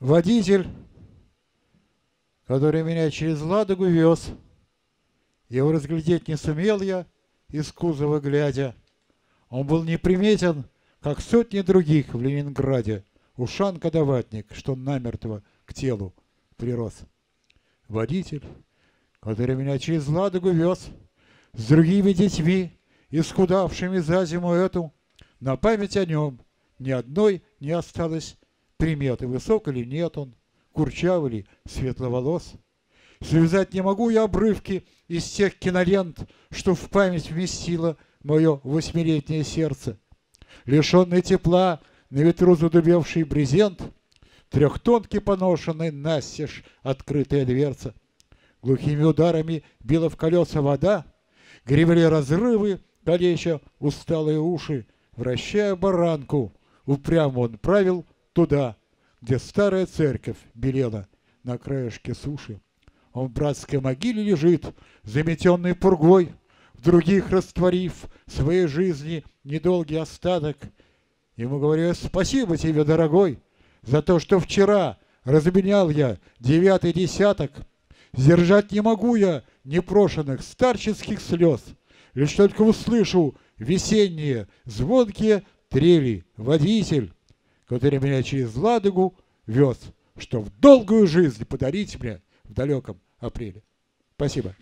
Водитель, который меня через Ладогу вез, его разглядеть не сумел я, из кузова глядя. Он был неприметен, как сотни других в Ленинграде, ушанка-даватник, что намертво к телу прирос. Водитель, который меня через Ладогу вез, с другими детьми, исхудавшими за зиму эту, на память о нем ни одной не осталось приметы, высок или нет он, курчав или светловолос. Связать не могу я обрывки из тех кинолент, что в память вместило мое восьмилетнее сердце. Лишенный тепла, на ветру задубевший брезент, трехтонки поношенный, настежь открытая дверца. Глухими ударами била в колеса вода, гребли разрывы, калеча усталые уши, вращая баранку, упрямо он правил туда, где старая церковь белела на краешке суши. Он в братской могиле лежит, заметенный пургой, в других растворив своей жизни недолгий остаток. Ему говорю, спасибо тебе, дорогой, за то, что вчера разменял я девятый десяток. Сдержать не могу я непрошенных старческих слез, лишь только услышу весенние звонкие трели. Водитель, который меня через Ладогу вез, что в долгую жизнь подарить мне в далеком апреле. Спасибо.